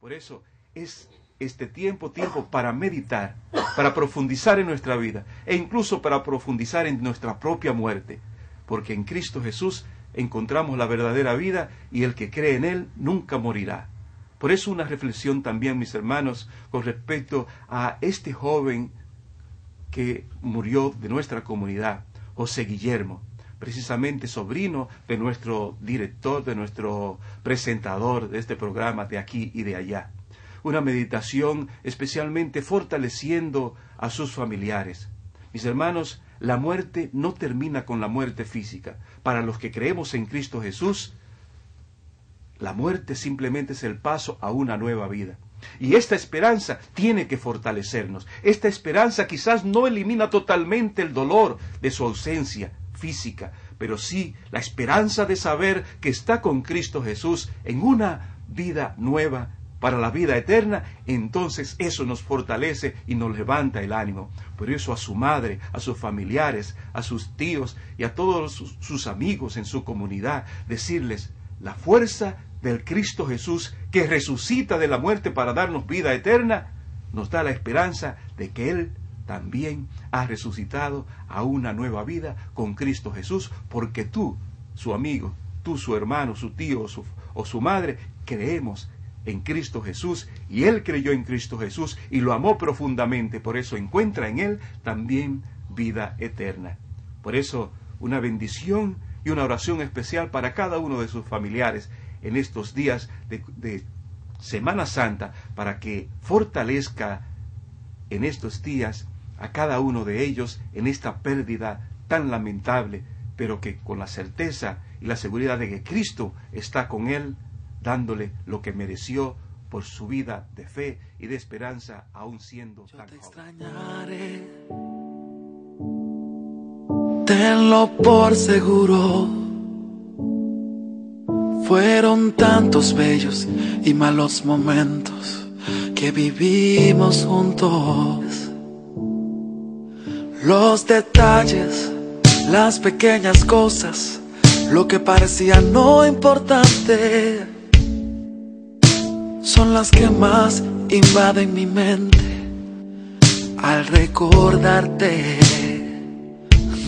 Por eso es este tiempo, tiempo para meditar, para profundizar en nuestra vida e incluso para profundizar en nuestra propia muerte, porque en Cristo Jesús encontramos la verdadera vida y el que cree en Él nunca morirá. Por eso una reflexión también, mis hermanos, con respecto a este joven que murió de nuestra comunidad, José Guillermo, precisamente sobrino de nuestro director, de nuestro presentador de este programa de aquí y de allá una meditación especialmente fortaleciendo a sus familiares. Mis hermanos, la muerte no termina con la muerte física. Para los que creemos en Cristo Jesús, la muerte simplemente es el paso a una nueva vida. Y esta esperanza tiene que fortalecernos. Esta esperanza quizás no elimina totalmente el dolor de su ausencia física, pero sí la esperanza de saber que está con Cristo Jesús en una vida nueva para la vida eterna, entonces eso nos fortalece y nos levanta el ánimo. Por eso a su madre, a sus familiares, a sus tíos y a todos sus, amigos en su comunidad, decirles, la fuerza del Cristo Jesús que resucita de la muerte para darnos vida eterna, nos da la esperanza de que Él también ha resucitado a una nueva vida con Cristo Jesús, porque tú, su amigo, tú, su hermano, su tío o su, o su madre, creemos en Cristo Jesús y él creyó en Cristo Jesús y lo amó profundamente, por eso encuentra en él también vida eterna. Por eso una bendición y una oración especial para cada uno de sus familiares en estos días de, Semana Santa para que fortalezca en estos días a cada uno de ellos en esta pérdida tan lamentable, pero que con la certeza y la seguridad de que Cristo está con él, dándole lo que mereció por su vida de fe y de esperanza, aún siendo Yo te extrañaré. Tenlo por seguro. Fueron tantos bellos y malos momentos que vivimos juntos. Los detalles, las pequeñas cosas, lo que parecía no importante son las que más invaden mi mente al recordarte.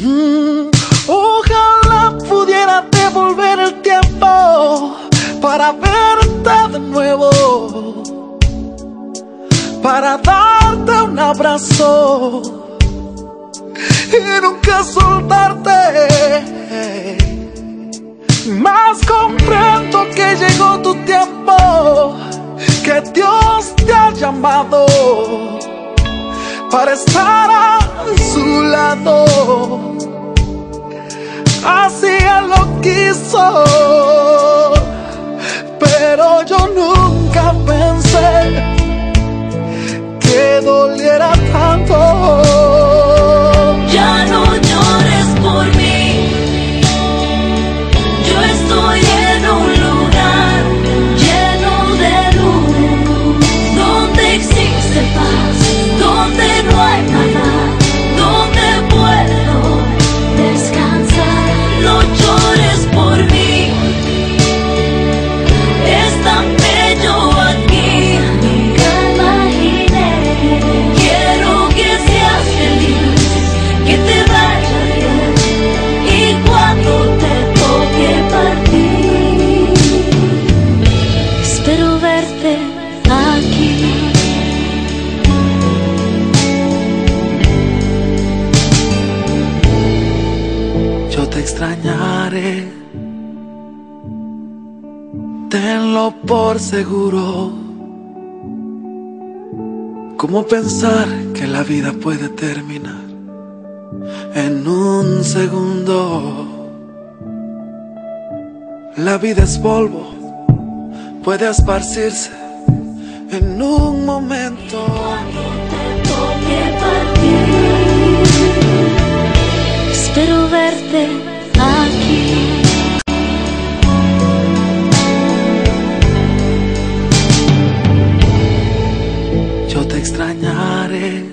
Mm, ojalá pudiera devolver el tiempo para verte de nuevo, para darte un abrazo y nunca soltarte. Más comprendo que llegó tu tiempo que Dios te ha llamado para estar a su lado. Así Él lo quiso, pero yo nunca pensé que doliera Tenlo por seguro. ¿Cómo pensar que la vida puede terminar en un segundo? La vida es polvo, puede esparcirse en un momento. Espero verte yo te extrañaré.